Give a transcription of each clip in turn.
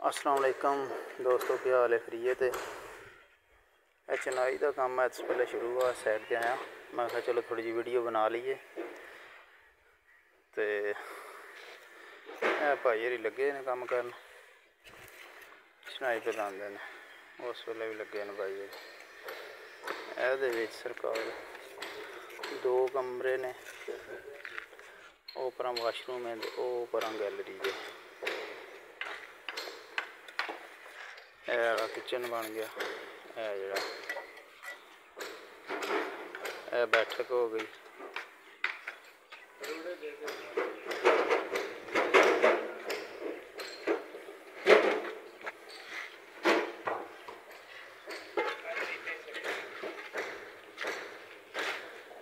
ਅਸਲਾਮ ਅਲੈਕਮ ਦੋਸਤੋ, ਕੀ ਹਾਲ ਹੈ ਖਰੀਏ ਤੇ? ਇਹ ਚਨਾਈ ਦਾ ਕੰਮ ਅੱਜ ਪਹਿਲੇ ਸ਼ੁਰੂ ਆ ਸਾਈਡ ਤੇ ਆਇਆ। ਮੈਂ ਕਿਹਾ ਚਲੋ ਥੋੜੀ ਜਿਹੀ ਵੀਡੀਓ ਬਣਾ ਲਈਏ। ਤੇ ਇਹ ਭਾਈ ਹਰੀ ਲੱਗੇ ਨੇ ਕੰਮ ਕਰਨ। ਚਨਾਈ ਤੇ ਨੇ। ਉਸ ਵੇਲੇ ਵੀ ਲੱਗੇ ਨੇ ਭਾਈ ਜੀ ਇਹਦੇ ਵਿੱਚ ਸਰਕਾਰ ਦੋ ਕਮਰੇ ਨੇ। ਉਹ ਪਰਾਂ ਵਾਸ਼ਰੂਮ ਹੈ ਤੇ ਉਹ ਪਰਾਂ ਗੈਲਰੀ ਹੈ ਇਹ ਵਾਲਾ ਕਿਚਨ ਬਣ ਗਿਆ। ਇਹ ਜਿਹੜਾ। ਇਹ ਬੈਠਕ ਹੋ ਗਈ।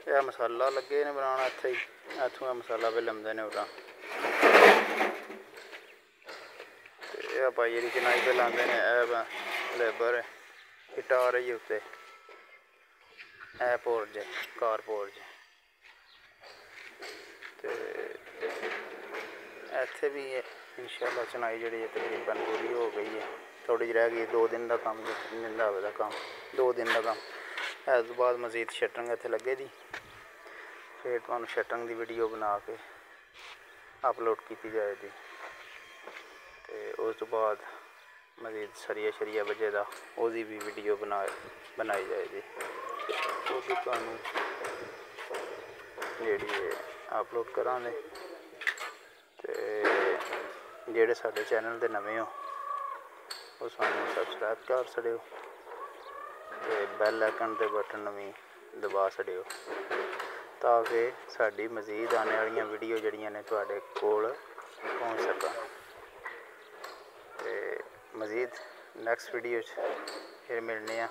ਇਹ ਮਸਾਲਾ ਲੱਗੇ ਨੇ ਬਣਾਉਣ ਇੱਥੇ ਹੀ। ਇੱਥੋਂ ਮਸਾਲਾ ਵੀ ਲੰਮਦੇ ਨੇ ਉਰਾਂ ਇਹ ਭਾਈ ਜਿਹੜੀ ਚਨਾਈ ਤੇ ਲਾਉਂਦੇ ਨੇ, ਇਹ ਲੇਬਰ ਇਟਾ ਰਹੀ ਉੱਤੇ। ਇਹ ਪੋਰਜ ਕਾਰ ਪੋਰਜ ਤੇ ਇੱਥੇ ਵੀ ਇਨਸ਼ਾਅੱਲਾ ਚਨਾਈ ਜਿਹੜੀ ਹੈ ਤਕਰੀਬਨ ਪੂਰੀ ਹੋ ਗਈ ਹੈ। ਥੋੜੀ ਜਿਹੀ ਰਹਿ ਗਈ, ਦੋ ਦਿਨ ਦਾ ਕੰਮ ਤਿੰਨ ਦਿਨ ਦਾ ਹੋਵੇਗਾ ਕੰਮ, ਦੋ ਦਿਨ ਦਾ ਕੰਮ। ਇਸ ਤੋਂ ਬਾਅਦ ਮਜ਼ੀਦ ਸ਼ਟਰਿੰਗ ਇੱਥੇ ਲੱਗੇ ਦੀ। ਫਿਰ ਤੁਹਾਨੂੰ ਸ਼ਟਰਿੰਗ ਦੀ ਵੀਡੀਓ ਬਣਾ ਕੇ ਅਪਲੋਡ ਕੀਤੀ ਜਾਏਗੀ। ਤੇ ਉਸ ਤੋਂ ਬਾਅਦ ਮਜ਼ੀਦ ਸਰੀਆ ਸ਼ਰੀਆ ਵਜੇ ਦਾ, ਉਹਦੀ ਵੀ ਵੀਡੀਓ ਬਣਾ, ਬਣਾਈ ਜਾਏਗੀ। ਉਹ ਵੀ ਤੁਹਾਨੂੰ ਜਿਹੜੀ ਹੈ ਅਪਲੋਡ ਕਰਾਂਗੇ। ਤੇ ਜਿਹੜੇ ਸਾਡੇ ਚੈਨਲ ਦੇ ਨਵੇਂ ਹੋ, ਉਹ ਸਾਨੂੰ ਸਬਸਕ੍ਰਾਈਬ ਕਰ ਛੜਿਓ ਤੇ ਬੈਲ ਆਈਕਨ ਦੇ ਬਟਨ ਵੀ ਦਬਾ ਛੜਿਓ ਤਾਂ ਕਿ ਸਾਡੀ ਮਜ਼ੀਦ ਆਉਣ ਵਾਲੀਆਂ ਵੀਡੀਓ ਜਿਹੜੀਆਂ ਨੇ ਤੁਹਾਡੇ ਕੋਲ ਪਹੁੰਚ ਸਕਣ। ਮਜ਼ੀਦ ਨੈਕਸਟ ਵੀਡੀਓ 'ਚ ਫਿਰ ਮਿਲਨੇ ਆ